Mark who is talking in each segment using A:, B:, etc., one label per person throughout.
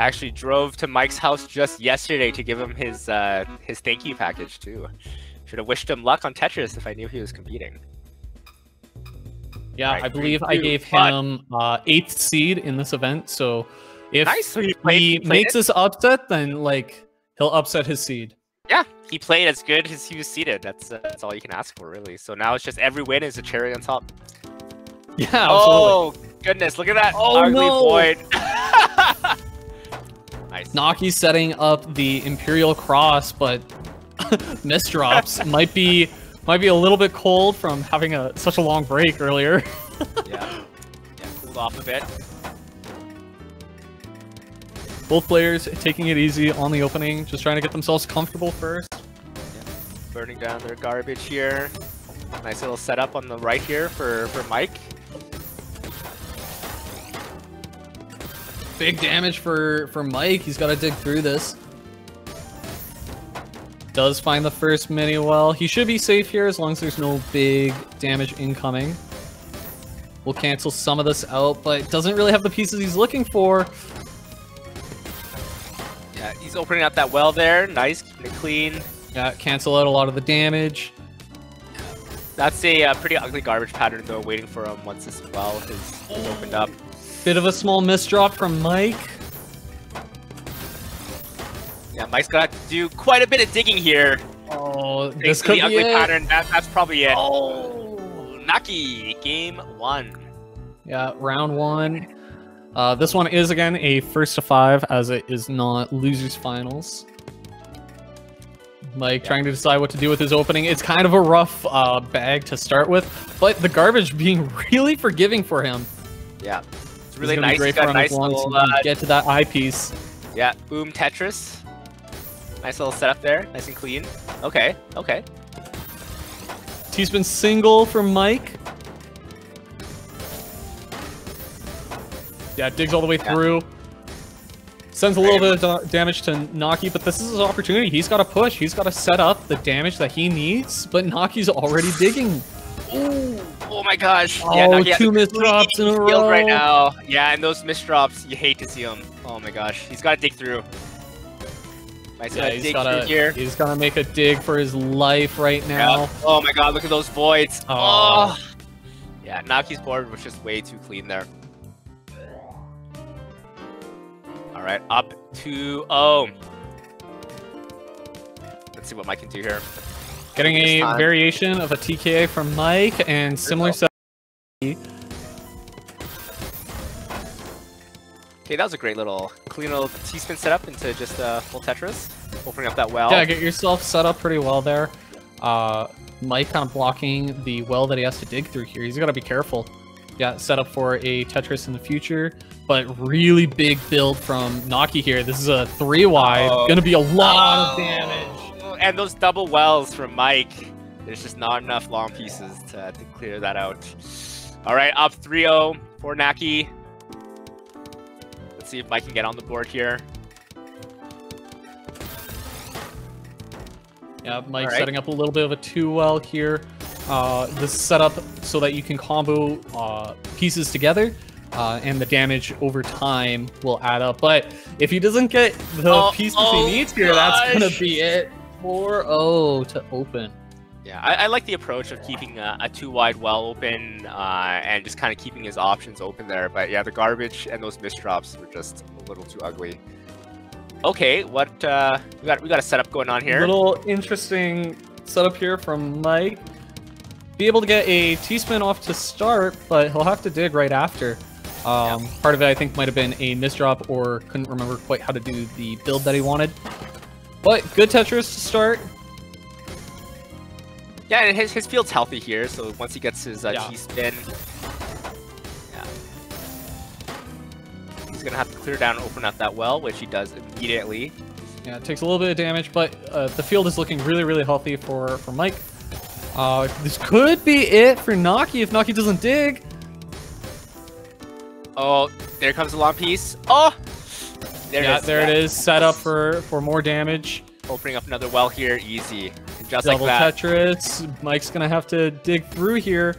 A: I actually drove to Mike's house just yesterday to give him his uh, his thank you package too. Should have wished him luck on Tetris if I knew he was competing.
B: Yeah,
A: Right,
B: I believe
A: three,
B: I gave him uh, eighth seed in this event. So if
A: Nice, he
B: he,
A: played- he played
B: makes this upset, then like he'll upset his seed.
A: Yeah, he played as good as he was seeded. That's uh, that's all you can ask for really. So now it's just every win is a cherry on top.
B: Yeah, absolutely.
A: Oh goodness, look at that
B: Oh,
A: ugly
B: no.
A: void. nice.
B: Naki setting up the Imperial Cross, but misdrops might be might be a little bit cold from having a such a long break earlier.
A: Yeah. Yeah, cooled off a bit.
B: Both players taking it easy on the opening, just trying to get themselves comfortable first.
A: Burning down their garbage here. Nice little setup on the right here for, for Mike.
B: Big damage for for Mike. He's got to dig through this. Does find the first mini well. He should be safe here as long as there's no big damage incoming. We'll cancel some of this out, but doesn't really have the pieces he's looking for.
A: Yeah, he's opening up that well there. Nice, keeping it clean.
B: Yeah, cancel out a lot of the damage.
A: That's a uh, pretty ugly garbage pattern though, waiting for him once this well is, is opened up.
B: Bit of a small misdrop from Mike.
A: Yeah, Mike's got to do quite a bit of digging here.
B: Oh,
A: Thanks
B: this could
A: the
B: be
A: ugly
B: it.
A: pattern. That, that's probably it.
B: Oh.
A: Naki, game one.
B: Yeah, round one. Uh, this one is again a first to five, as it is not losers finals. Mike
A: Yeah.
B: trying to decide what to do with his opening. It's kind of a rough uh, bag to start with, but the garbage being really forgiving for him.
A: Yeah, really nice.
B: great
A: got
B: for
A: a
B: him as
A: nice little, uh,
B: get to that I piece.
A: yeah, boom Tetris. Nice little setup there, nice and clean. Okay, okay.
B: T-spin single for Mike. Yeah, digs all the way
A: Yeah.
B: through. Sends a little bit of damage to Naki, but this is his opportunity. He's got to push. He's got to set up the damage that he needs, but Naki's already digging.
A: Ooh, oh my gosh.
B: Oh,
A: yeah, has
B: two misdrops in a
A: row. right now. Yeah, and those misdrops, you hate to see them. Oh my gosh, he's got to dig through. Nice
B: Yeah, he's
A: dig
B: gotta,
A: through here.
B: he's gotta make a dig for his life right now.
A: Yeah. Oh my god, look at those voids.
B: Oh.
A: Oh. Yeah, Naki's board was just way too clean there. All right, up 2-0. Let's see what Mike can do here.
B: Getting a variation of a TKA from Mike and similar set.
A: Okay, that was a great little clean little T-spin setup into just uh, full Tetris. Opening up that well.
B: Yeah, get yourself set up pretty well there. Uh, Mike kind of blocking the well that he has to dig through here. He's got to be careful. Yeah, set up for a Tetris in the future, but really big build from Naki here. This is a three wide,
A: Oh.
B: gonna be a lot of damage.
A: And those double wells from Mike. There's just not enough long pieces to, to clear that out. All right, up 3-0 for Naki. Let's see if Mike can get on the board here.
B: Yeah, Mike
A: Alright.
B: setting up a little bit of a two well here. Uh, this is set up so that you can combo uh, pieces together, uh, and the damage over time will add up. But if he doesn't get the
A: Oh,
B: pieces
A: oh
B: he needs here, that's gonna be it. 4-0 to open.
A: Yeah, I, I like the approach of keeping a, a two wide well open uh, and just kind of keeping his options open there. But yeah, the garbage and those misdrops were just a little too ugly. Okay, what uh, we got? We got a setup going on here.
B: Little interesting setup here from Mike. Be able to get a T-spin off to start, but he'll have to dig right after. Um, Part of it, I think, might have been a misdrop or couldn't remember quite how to do the build that he wanted. But good Tetris to start.
A: Yeah, and his, his field's healthy here, so once he gets his uh,
B: Yeah.
A: T-spin, yeah, he's gonna have to clear down and open up that well, which he does immediately.
B: Yeah, it takes a little bit of damage, but uh, the field is looking really, really healthy for, for Mike. Uh, this could be it for Naki if Naki doesn't dig.
A: Oh, there comes the long piece. Oh, there
B: yeah,
A: it is.
B: there
A: yeah.
B: it is. Set up for, for more damage.
A: Opening up another well here, easy. And just
B: Double
A: like that.
B: Tetris. Mike's gonna have to dig through here.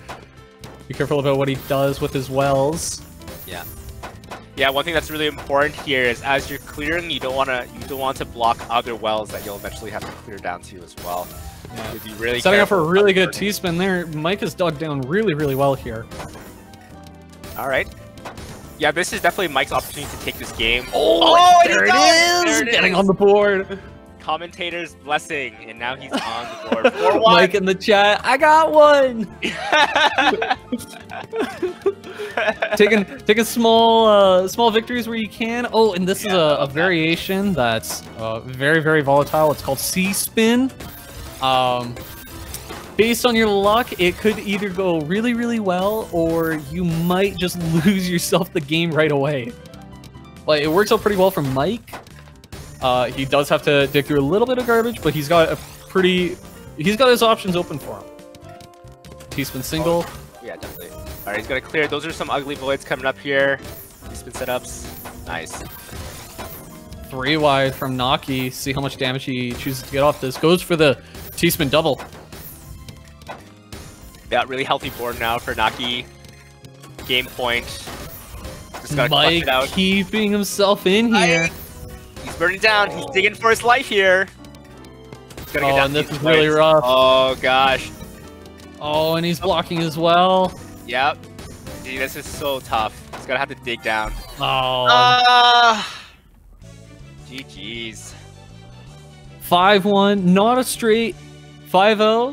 B: Be careful about what he does with his wells.
A: Yeah, Yeah, one thing that's really important here is as you're clearing, you don't want to you don't want to block other wells that you'll eventually have to clear down to as well.
B: Yeah.
A: You'd be really
B: Setting up for a really good
A: burning.
B: T-spin there. Mike has dug down really, really well here.
A: All right. Yeah, this is definitely Mike's opportunity to take this game.
B: Oh,
A: and
B: there
A: he
B: it
A: does! There it
B: Getting
A: is!
B: on the board.
A: Commentator's blessing, and now he's on the board. Four.
B: Mike in the chat. I got one. taking taking small uh, small victories where you can. Oh, and this is
A: Yeah, I
B: a, a
A: love that.
B: variation that's uh, very very volatile. It's called C spin. Um, based on your luck, it could either go really really well, or you might just lose yourself the game right away. Like it works out pretty well for Mike. Uh, he does have to dig through a little bit of garbage, but he's got a pretty. He's got his options open for him. T-spin single.
A: yeah, definitely. All right, he's gonna clear. Those are some ugly voids coming up here. Spin setups. Nice.
B: Three wide from Naki. See how much damage he chooses to get off this. Goes for the T-spin double.
A: Yeah, really healthy board now for Naki. Game point. Just gotta
B: Mike
A: it out.
B: keeping himself in here.
A: He's burning down. He's digging for his life here. He's get
B: Oh,
A: down
B: and this is really rough.
A: Oh gosh.
B: Oh, and he's blocking as well.
A: Yep. Gee, this is so tough. He's gonna have to dig down.
B: Oh,
A: Ah. GG's.
B: 5-1, not a straight. 5-0.